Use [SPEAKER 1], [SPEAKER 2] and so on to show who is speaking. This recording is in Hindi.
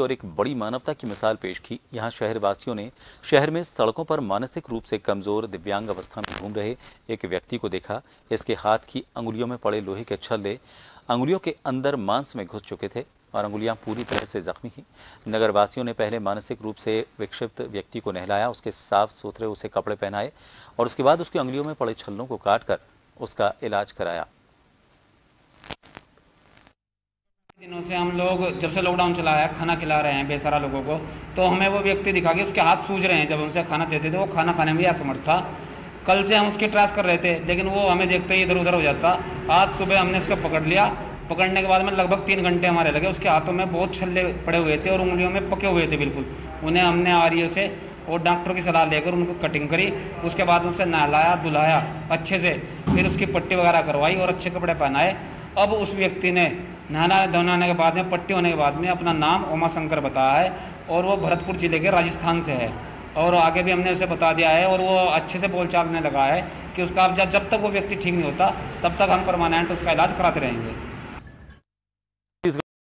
[SPEAKER 1] और एक बड़ी मानवता की मिसाल पेश की। यहाँ शहर वासियों ने शहर में सड़कों पर मानसिक रूप से कमज़ोर दिव्यांग अवस्था में घूम रहे एक व्यक्ति को देखा। इसके हाथ की अंगुलियों में पड़े लोहे के छल्ले अंगुलियों के अंदर मांस में घुस चुके थे और अंगुलियाँ पूरी तरह से जख्मी थी। नगर वासियों ने पहले मानसिक रूप से विक्षिप्त व्यक्ति को नहलाया, उसके साफ़ सुथरे उसे कपड़े पहनाए और उसके बाद उसकी अंगुलियों में पड़े छल्लों को काट कर उसका इलाज कराया।
[SPEAKER 2] दिनों से हम लोग, जब से लॉकडाउन चला है, खाना खिला रहे हैं बेसारा लोगों को तो हमें वो व्यक्ति दिखा कि उसके हाथ सूझ रहे हैं जब उनसे खाना देते थे, वो खाना खाने में असमर्थ था। कल से हम उसकी ट्रास कर रहे थे, लेकिन वो हमें देखते ही इधर उधर हो जाता। आज सुबह हमने उसको पकड़ लिया। पकड़ने के बाद में लगभग तीन घंटे हमारे लगे, उसके हाथों में बहुत छल्ले पड़े हुए थे और उंगलियों में पके हुए थे बिल्कुल। उन्हें हमने आरियों से और डॉक्टर की सलाह लेकर उनको कटिंग करी। उसके बाद उसे नहलाया, धुलाया, अच्छे से। फिर उसकी पट्टी वगैरह करवाई और अच्छे कपड़े पहनाए। अब उस व्यक्ति ने नहाना आने के बाद में, पट्टी होने के बाद में अपना नाम उमा शंकर बताया है और वो भरतपुर ज़िले के राजस्थान से है। और आगे भी हमने उसे बता दिया है और वो अच्छे से बोल चालने लगा है कि उसका अब जब तक वो व्यक्ति ठीक नहीं होता, तब तक हम परमानेंट उसका इलाज कराते रहेंगे।